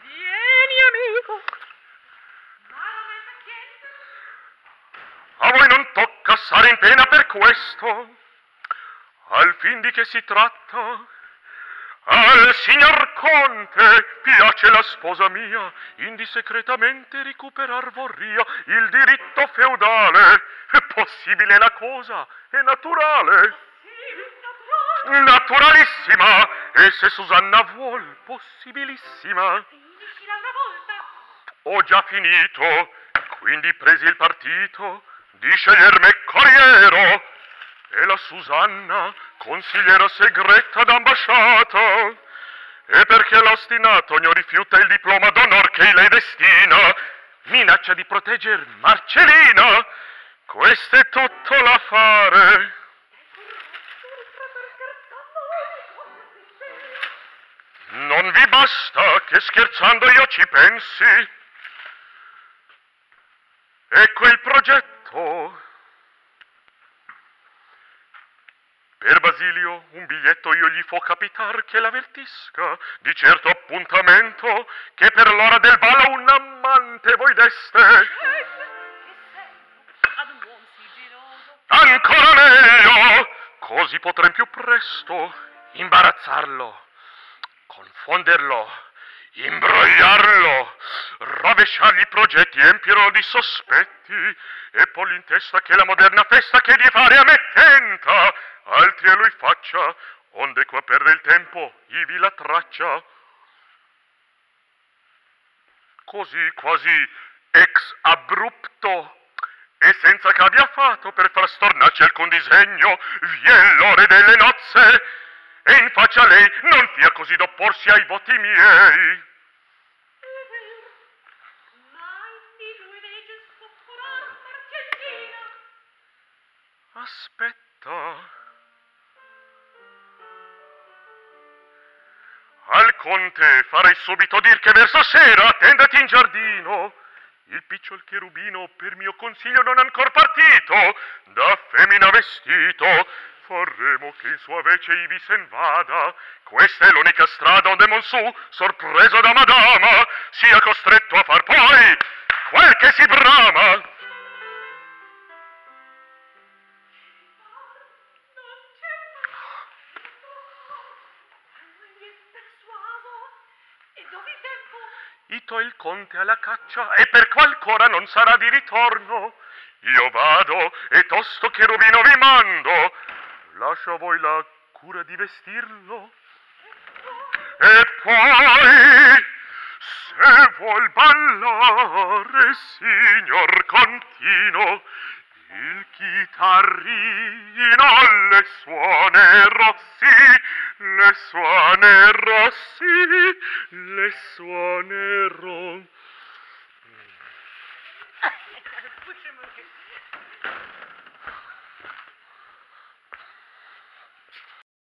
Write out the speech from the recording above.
Vieni, amico. A voi non tocca stare in pena per questo. Al fin di che si tratta? Al signor Conte piace la sposa mia, indi segretamente recuperar vorria il diritto feudale. Possibile la cosa, è naturale. Naturalissima, e se Susanna vuol, possibilissima. Ho già finito, quindi presi il partito di scegliermi corriero e la Susanna consigliera segreta d'ambasciata. E perché l'ostinato non rifiuta il diploma d'onor che lei destina, minaccia di protegger Marcellina. Questo è tutto l'affare. Non vi basta che scherzando io ci pensi? Ecco il progetto. Per Basilio un biglietto io gli fo capitar che l'avvertisca di certo appuntamento che per l'ora del ballo un amante voi deste. Così potrem più presto imbarazzarlo, confonderlo, imbrogliarlo, rovesciargli i progetti, empirlo di sospetti e poi in testa che la moderna festa che di fare a me tenta, altri a lui faccia, onde qua perde il tempo, ivi la traccia. Così quasi ex abrupto e senza che abbia fatto per far stornarci alcun disegno, vien l'ore delle nozze, e in faccia a lei non fia così d'opporsi ai voti miei. Aspetta. Al conte farei subito dir che verso sera attendati in giardino. Il picciol cherubino per mio consiglio non ancor partito, da femmina vestito. Farremo che in sua vece ivi sen vada. Questa è l'unica strada onde Monsù, sorpreso da madama, sia costretto a far poi quel che si brama. Ito il conte alla caccia e per qualcora non sarà di ritorno. Io vado e tosto cherubino vi mando. Lascio a voi la cura di vestirlo. E poi, se vuol ballare, signor Contino, Il chitarrino le suonerò sì, le suonerò sì, le suonerò. Почему?